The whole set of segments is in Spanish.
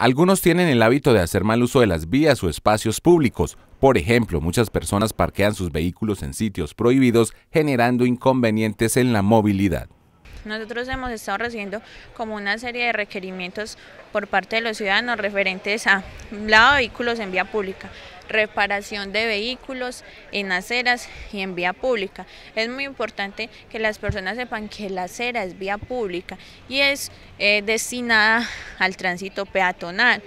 Algunos tienen el hábito de hacer mal uso de las vías o espacios públicos. Por ejemplo, muchas personas parquean sus vehículos en sitios prohibidos, generando inconvenientes en la movilidad. Nosotros hemos estado recibiendo como una serie de requerimientos por parte de los ciudadanos referentes a lado de vehículos en vía pública, reparación de vehículos en aceras y en vía pública. Es muy importante que las personas sepan que la acera es vía pública y es eh, destinada al tránsito peatonal.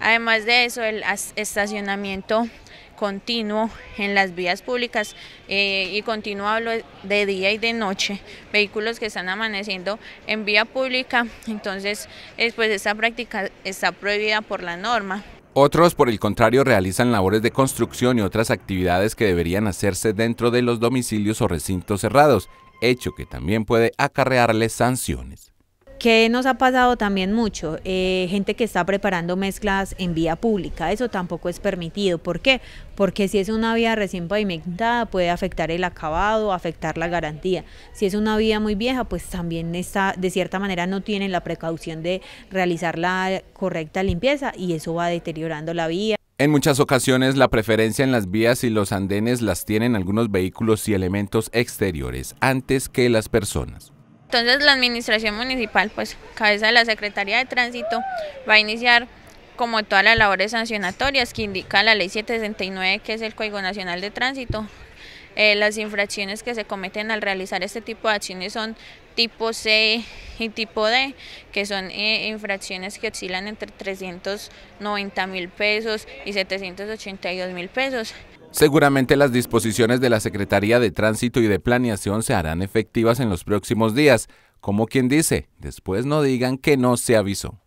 Además de eso, el estacionamiento continuo en las vías públicas eh, y continuo hablo de día y de noche, vehículos que están amaneciendo en vía pública, entonces pues esta práctica está prohibida por la norma. Otros, por el contrario, realizan labores de construcción y otras actividades que deberían hacerse dentro de los domicilios o recintos cerrados, hecho que también puede acarrearles sanciones. ¿Qué nos ha pasado también mucho? Eh, gente que está preparando mezclas en vía pública, eso tampoco es permitido. ¿Por qué? Porque si es una vía recién pavimentada puede afectar el acabado, afectar la garantía. Si es una vía muy vieja, pues también está, de cierta manera no tienen la precaución de realizar la correcta limpieza y eso va deteriorando la vía. En muchas ocasiones la preferencia en las vías y los andenes las tienen algunos vehículos y elementos exteriores antes que las personas. Entonces la administración municipal, pues cabeza de la Secretaría de Tránsito, va a iniciar como todas las labores sancionatorias que indica la ley 769, que es el Código Nacional de Tránsito. Eh, las infracciones que se cometen al realizar este tipo de acciones son tipo C y tipo D, que son eh, infracciones que oscilan entre 390 mil pesos y 782 mil pesos. Seguramente las disposiciones de la Secretaría de Tránsito y de Planeación se harán efectivas en los próximos días. Como quien dice, después no digan que no se avisó.